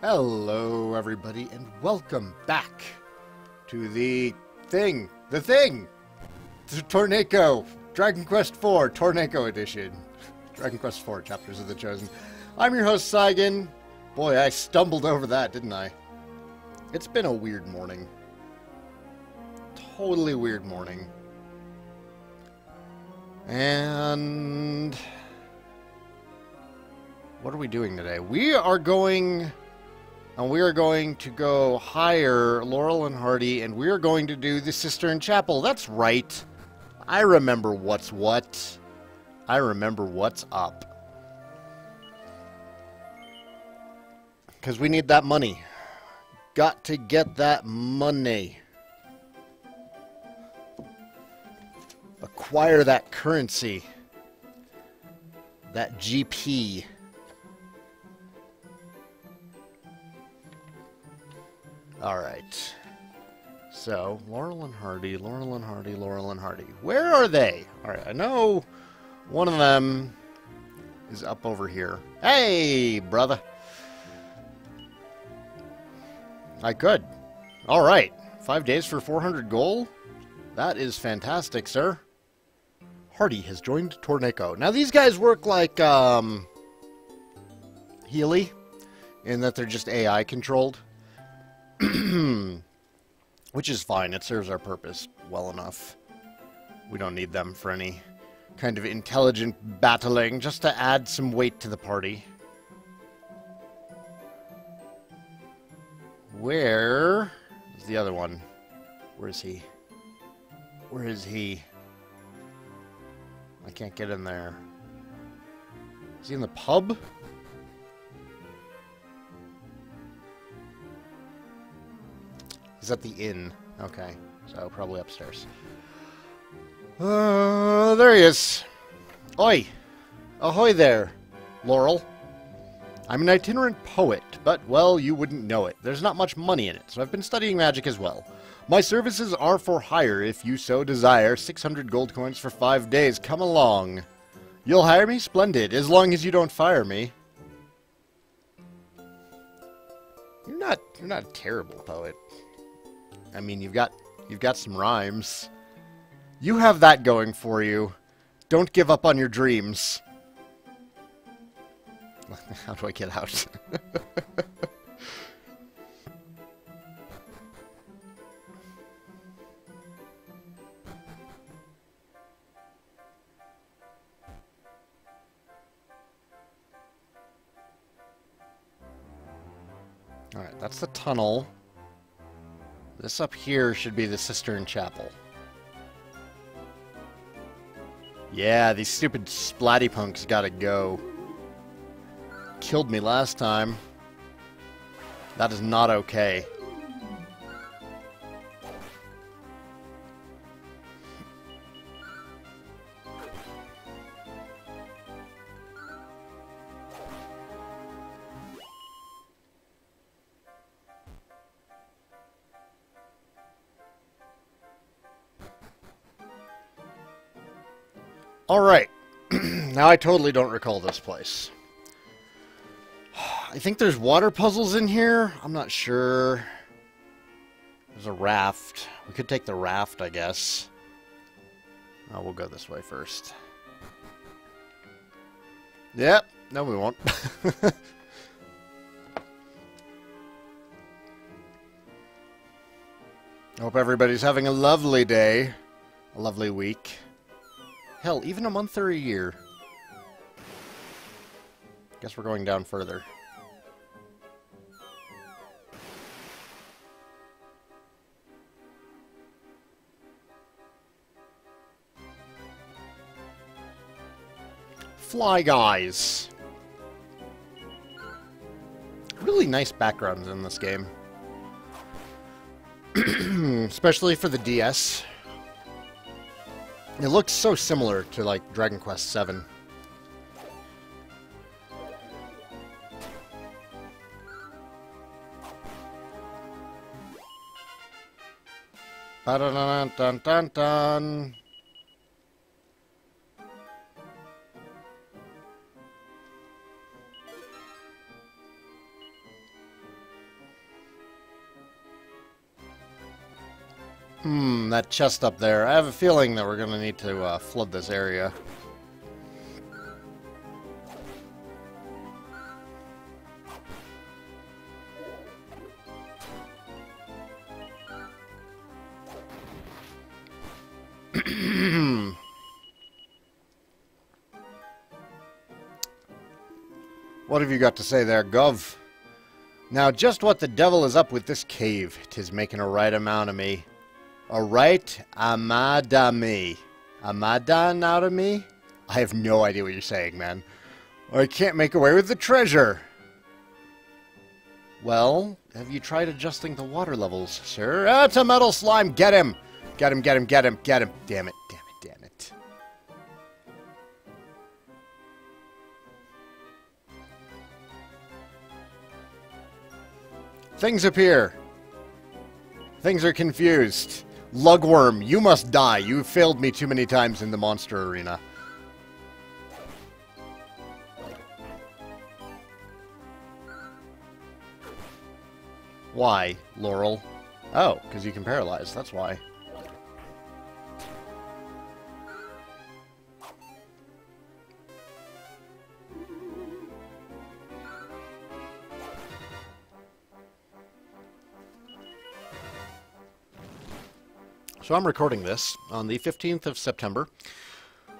Hello, everybody, and welcome back to the thing. The thing! The Tornado! Dragon Quest IV, Tornado Edition. Dragon Quest IV, Chapters of the Chosen. I'm your host, Saigan. Boy, I stumbled over that, didn't I? It's been a weird morning. Totally weird morning. And... What are we doing today? We are going... And we are going to go hire Laurel and Hardy, and we are going to do the Cistern Chapel. That's right. I remember what's what. I remember what's up. Because we need that money. Got to get that money. Acquire that currency. That GP. Alright. So, Laurel and Hardy, Laurel and Hardy, Laurel and Hardy. Where are they? Alright, I know one of them is up over here. Hey, brother. I could. Alright. Five days for 400 gold? That is fantastic, sir. Hardy has joined Torneko. Now, these guys work like, um... Healie, in that they're just AI controlled. Which is fine. It serves our purpose well enough. We don't need them for any kind of intelligent battling, just to add some weight to the party. Where is the other one? Where is he? Where is he? I can't get in there. Is he in the pub? He's at the inn. Okay, so probably upstairs. Uh, there he is. Oi! Ahoy there, Laurel. I'm an itinerant poet, but, well, you wouldn't know it. There's not much money in it, so I've been studying magic as well. My services are for hire if you so desire. 600 gold coins for five days. Come along. You'll hire me? Splendid, as long as you don't fire me. You're not, you're not a terrible poet. I mean, you've got you've got some rhymes. You have that going for you. Don't give up on your dreams. How do I get out? Alright, that's the tunnel. This up here should be the Cistern Chapel. Yeah, these stupid splatty punks gotta go. Killed me last time. That is not okay. Alright. now I totally don't recall this place. I think there's water puzzles in here. I'm not sure. There's a raft. We could take the raft, I guess. Oh, we'll go this way first. Yep. No, we won't. Hope everybody's having a lovely day. A lovely week. Hell, even a month or a year. Guess we're going down further. Fly Guys. Really nice backgrounds in this game. Especially for the DS. It looks so similar to, like, Dragon Quest VII. Ba-da-dun dun dun dun. Hmm, that chest up there. I have a feeling that we're going to need to uh, flood this area. what have you got to say there, Gov? Now, just what the devil is up with this cave? Tis making a right amount of me. A right amount of me. Amadan out of me? I have no idea what you're saying, man. I can't make away with the treasure. Well, have you tried adjusting the water levels, sir? Ah, That's a metal slime. Get him. Get him, get him, get him, get him. Damn it, damn it, damn it. Things appear. Things are confused. Lugworm, you must die. You failed me too many times in the monster arena. Why, Laurel? Oh, because you can paralyze, that's why. So I'm recording this on the 15th of September.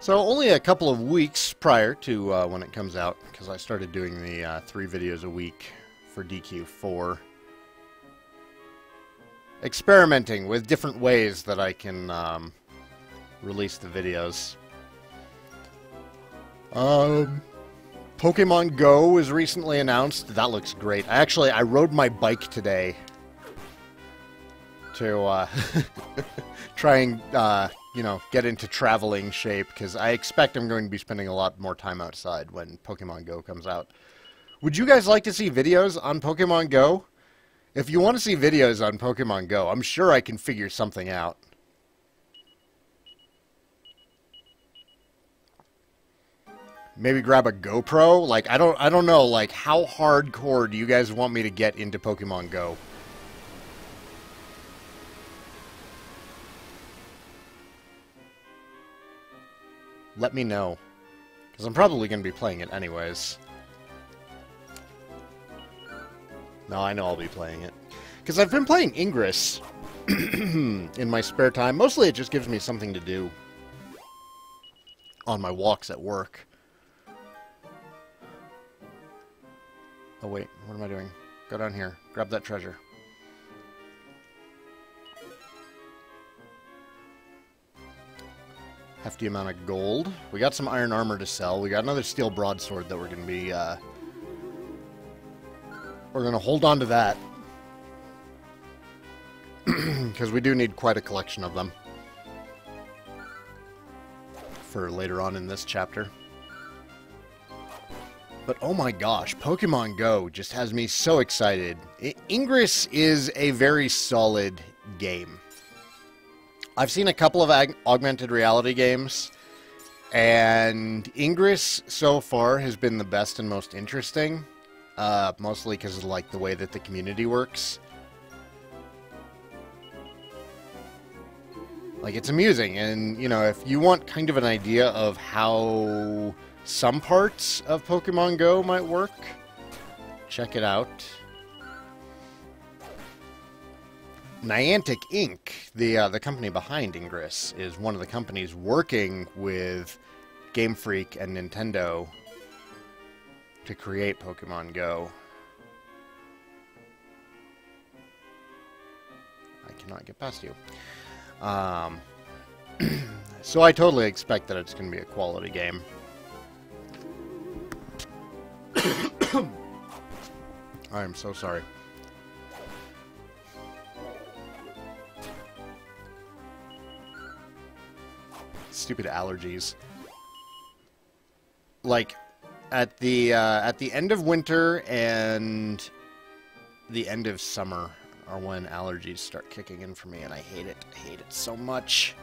So only a couple of weeks prior to uh, when it comes out, because I started doing the uh, three videos a week for DQ4. Experimenting with different ways that I can um, release the videos. Um, Pokemon Go was recently announced. That looks great. Actually, I rode my bike today to uh, try and uh, you know get into traveling shape because I expect I'm going to be spending a lot more time outside when Pokemon Go comes out. Would you guys like to see videos on Pokemon Go? If you want to see videos on Pokemon Go, I'm sure I can figure something out. Maybe grab a GoPro? Like I don't I don't know, like how hardcore do you guys want me to get into Pokemon Go? Let me know. Because I'm probably going to be playing it anyways. No, I know I'll be playing it. Because I've been playing Ingress in my spare time. Mostly it just gives me something to do on my walks at work. Oh wait, what am I doing? Go down here. Grab that treasure. Hefty amount of gold. We got some iron armor to sell. We got another steel broadsword that we're going to be, uh, we're going to hold on to that. Because we do need quite a collection of them. For later on in this chapter. But oh my gosh, Pokemon Go just has me so excited. Ingress is a very solid game. I've seen a couple of ag- augmented reality games, and Ingress so far has been the best and most interesting, uh, mostly because of like the way that the community works. Like it's amusing, and you know, if you want kind of an idea of how some parts of Pokemon Go might work, check it out. Niantic Inc., the uh, the company behind Ingress, is one of the companies working with Game Freak and Nintendo to create Pokemon Go. I cannot get past you. Um, so I totally expect that it's going to be a quality game. I am so sorry. Stupid allergies. Like at the uh, at the end of winter and the end of summer are when allergies start kicking in for me, and I hate it. I hate it so much.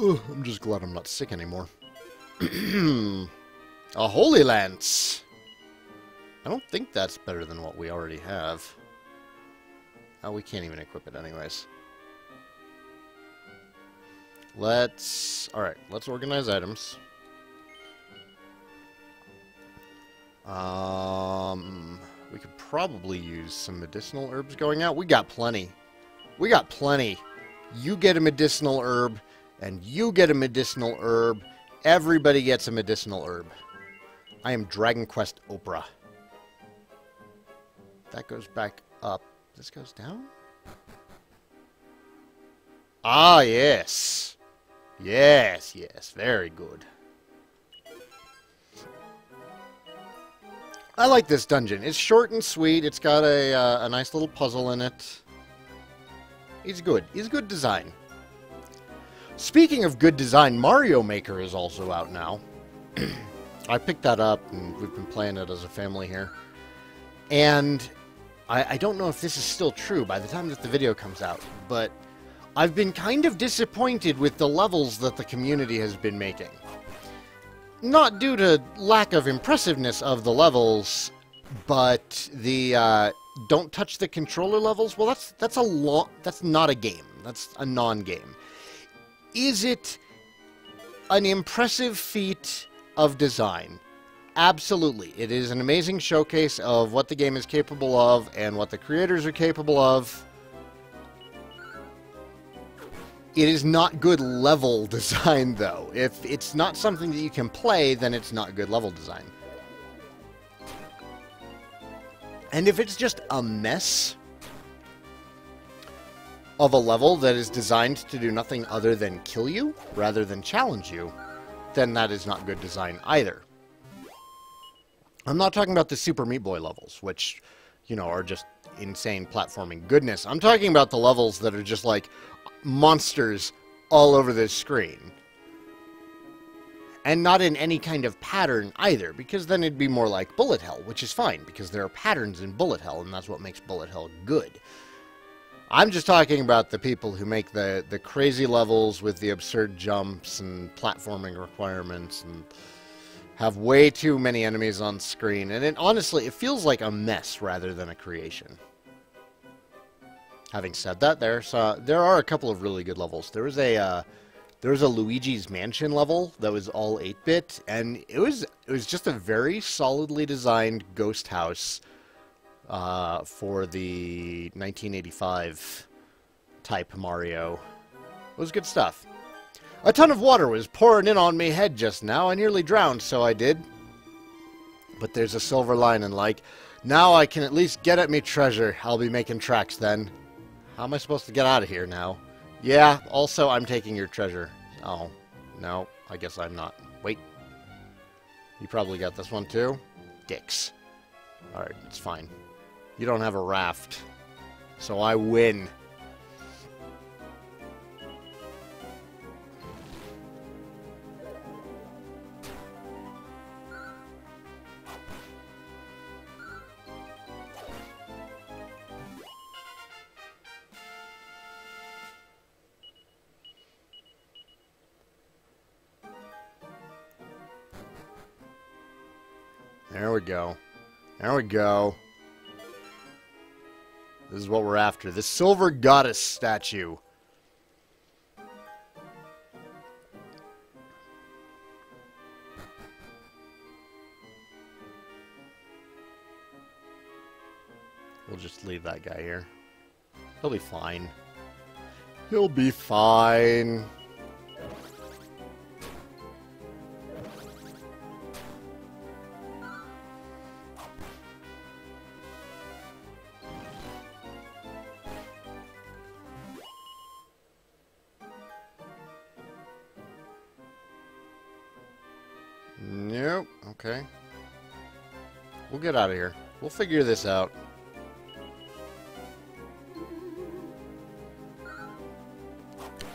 Ugh, I'm just glad I'm not sick anymore. a Holy Lance! I don't think that's better than what we already have. Oh, we can't even equip it anyways. Let's... Alright, let's organize items. Um, we could probably use some medicinal herbs going out. We got plenty. We got plenty. You get a medicinal herb, and you get a medicinal herb. Everybody gets a medicinal herb. I am Dragon Quest Oprah. That goes back up. This goes down? Ah, yes. Yes, yes. Very good. I like this dungeon. It's short and sweet. It's got a, uh, a nice little puzzle in it. It's good. It's good design. Speaking of good design, Mario Maker is also out now. I picked that up, and we've been playing it as a family here. And I, I don't know if this is still true by the time that the video comes out, but I've been kind of disappointed with the levels that the community has been making not due to lack of impressiveness of the levels, but the uh, don't touch the controller levels. Well, that's that's a long. That's not a game. That's a non-game. Is it an impressive feat of design? Absolutely. It is an amazing showcase of what the game is capable of and what the creators are capable of. It is not good level design, though. If it's not something that you can play, then it's not good level design. And if it's just a mess of a level that is designed to do nothing other than kill you, rather than challenge you, then that is not good design either. I'm not talking about the Super Meat Boy levels, which, you know, are just insane platforming goodness. I'm talking about the levels that are just like, monsters all over this screen. And not in any kind of pattern either, because then it'd be more like Bullet Hell, which is fine, because there are patterns in Bullet Hell, and that's what makes Bullet Hell good. I'm just talking about the people who make the, the crazy levels with the absurd jumps and platforming requirements and have way too many enemies on screen. And it honestly, it feels like a mess rather than a creation. Having said that, there's uh, there are a couple of really good levels. There was a uh, there was a Luigi's Mansion level that was all 8-bit, and it was it was just a very solidly designed ghost house uh, for the 1985 type Mario. It was good stuff. A ton of water was pouring in on me head just now. I nearly drowned, so I did. But there's a silver lining, like, now I can at least get at me treasure. I'll be making tracks then. How am I supposed to get out of here now? Yeah, also I'm taking your treasure. Oh, no, I guess I'm not. Wait. You probably got this one too? Dicks. Alright, it's fine. You don't have a raft. So I win. There we go. There we go. This is what we're after. The Silver Goddess statue. We'll just leave that guy here. He'll be fine. He'll be fine. Okay. We'll get out of here. We'll figure this out.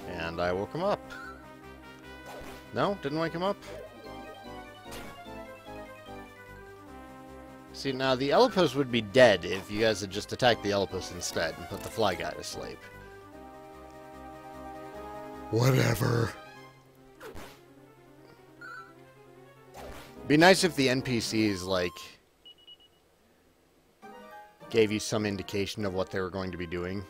And I woke him up. No? Didn't wake him up? See, now the Elipos would be dead if you guys had just attacked the Elipos instead and put the fly guy to sleep. Whatever. Be nice if the NPCs, like, gave you some indication of what they were going to be doing.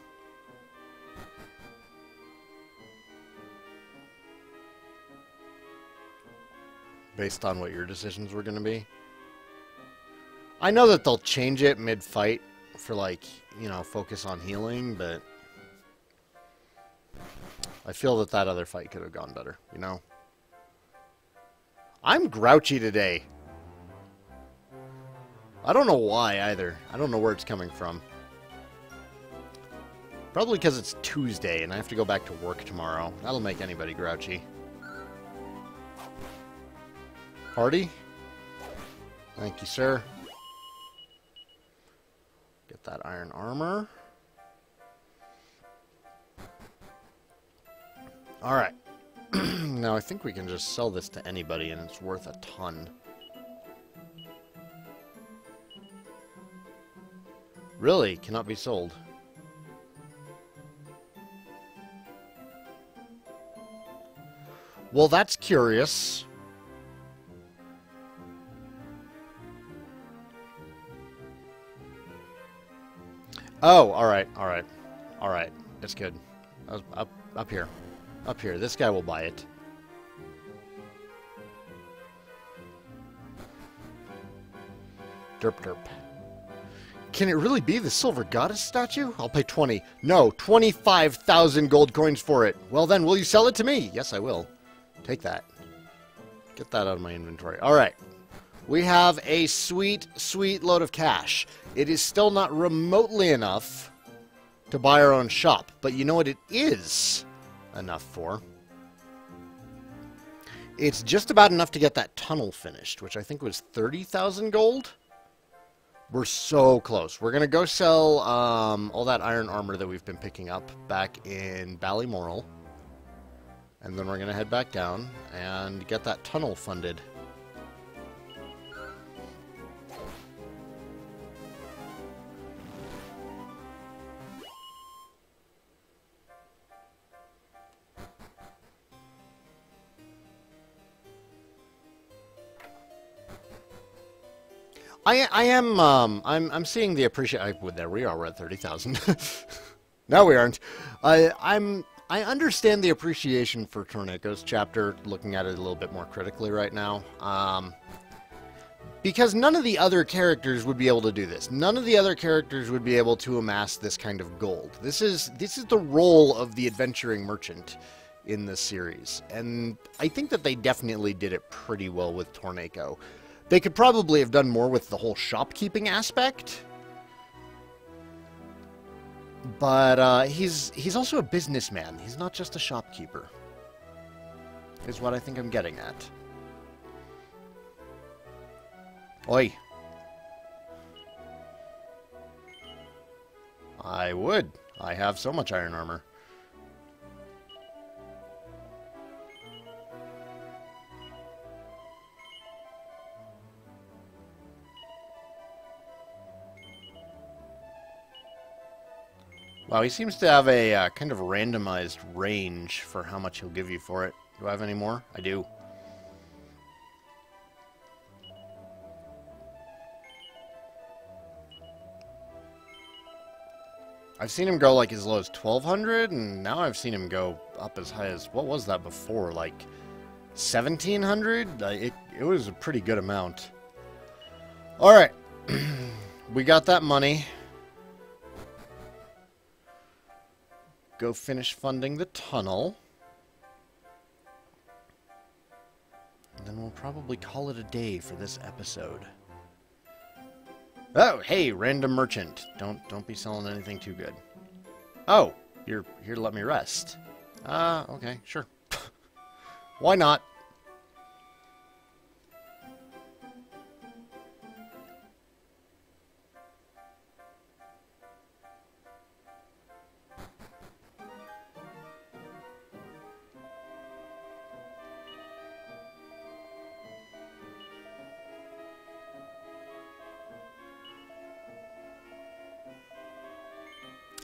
Based on what your decisions were going to be. I know that they'll change it mid-fight for, like, you know, focus on healing, but... I feel that that other fight could have gone better, you know? I'm grouchy today. I don't know why either. I don't know where it's coming from. Probably because it's Tuesday and I have to go back to work tomorrow. That'll make anybody grouchy. Hardy? Thank you, sir. Get that iron armor. Alright. now I think we can just sell this to anybody and it's worth a ton. Really? Cannot be sold. Well, that's curious. Oh, alright, alright. Alright, that's good. Up, up here. Up here. This guy will buy it. Derp derp. Can it really be the Silver Goddess statue? I'll pay 20. No, 25,000 gold coins for it. Well then, will you sell it to me? Yes, I will. Take that. Get that out of my inventory. All right. We have a sweet, sweet load of cash. It is still not remotely enough to buy our own shop. But you know what it is? Enough for. It's just about enough to get that tunnel finished, which I think was 30,000 gold. We're so close. We're going to go sell um, all that iron armor that we've been picking up back in Ballymoral. And then we're going to head back down and get that tunnel funded. I I am um I'm I'm seeing the appreciation. There we are. We're at thirty thousand. no, we aren't. I I'm I understand the appreciation for Torneko's chapter. Looking at it a little bit more critically right now. Um, because none of the other characters would be able to do this. None of the other characters would be able to amass this kind of gold. This is this is the role of the adventuring merchant in this series, and I think that they definitely did it pretty well with Torneko. They could probably have done more with the whole shopkeeping aspect. But uh, he's he's also a businessman. He's not just a shopkeeper. Is what I think I'm getting at. Oi. I would. I have so much iron armor. Wow, he seems to have a uh, kind of randomized range for how much he'll give you for it. Do I have any more? I do. I've seen him go like as low as 1200 and now I've seen him go up as high as what was that before like 1700 uh, it it was a pretty good amount all right we got that money go finish funding the tunnel. And then we'll probably call it a day for this episode. Oh, hey, random merchant. Don't don't be selling anything too good. Oh, you're here to let me rest. Ah, uh, okay, sure. Why not?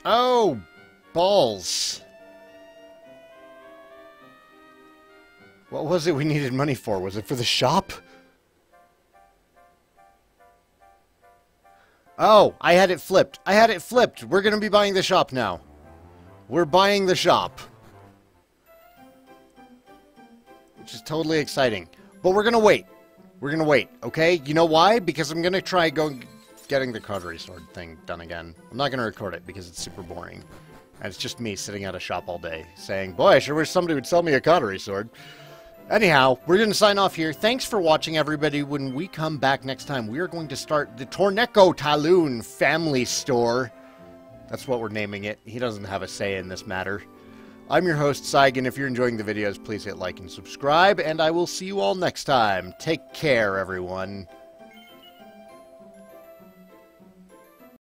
Oh, balls. What was it we needed money for? Was it for the shop? Oh, I had it flipped. I had it flipped. We're going to be buying the shop now. We're buying the shop. Which is totally exciting. But we're going to wait. We're going to wait, okay? You know why? Because I'm going to try going getting the cautery sword thing done again. I'm not going to record it because it's super boring. And it's just me sitting at a shop all day saying, boy, I sure wish somebody would sell me a cautery sword. Anyhow, we're going to sign off here. Thanks for watching, everybody. When we come back next time, we are going to start the Torneko Taloon Family Store. That's what we're naming it. He doesn't have a say in this matter. I'm your host, Saigan. If you're enjoying the videos, please hit like and subscribe, and I will see you all next time. Take care, everyone.